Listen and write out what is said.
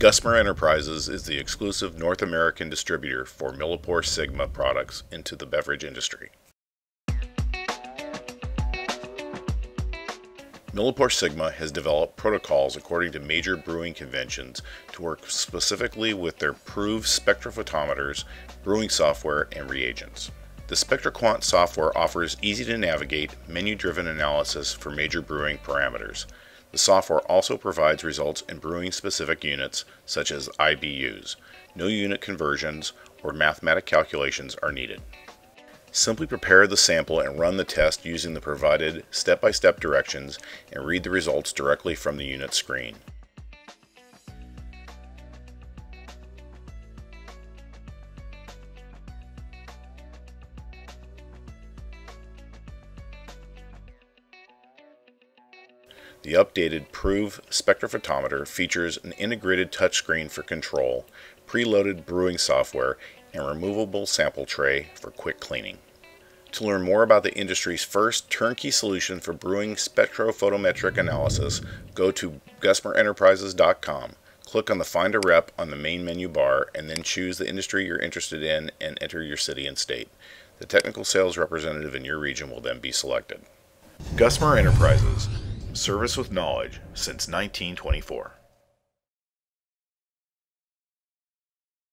Gusmer Enterprises is the exclusive North American distributor for Millipore Sigma products into the beverage industry. Millipore Sigma has developed protocols according to major brewing conventions to work specifically with their proved spectrophotometers, brewing software, and reagents. The Spectroquant software offers easy to navigate, menu driven analysis for major brewing parameters. The software also provides results in brewing specific units, such as IBUs. No unit conversions or mathematic calculations are needed. Simply prepare the sample and run the test using the provided step-by-step -step directions and read the results directly from the unit screen. The updated Prove spectrophotometer features an integrated touchscreen for control, preloaded brewing software, and removable sample tray for quick cleaning. To learn more about the industry's first turnkey solution for brewing spectrophotometric analysis, go to gusmerenterprises.com. Click on the Find a Rep on the main menu bar and then choose the industry you're interested in and enter your city and state. The technical sales representative in your region will then be selected. Gusmer Enterprises, service with knowledge since 1924.